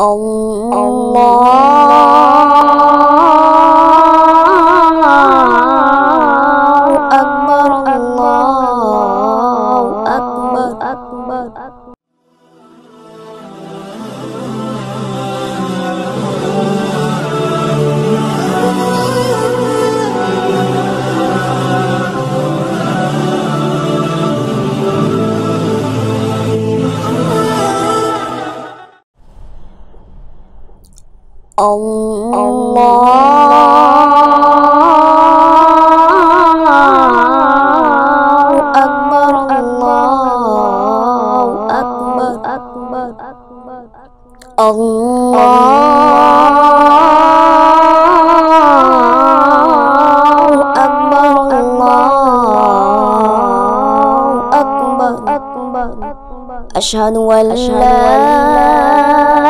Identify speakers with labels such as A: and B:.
A: الله الله أكبر الله أكبر أكبر الله أكبر الله أكبر أكبر أشهد أن لا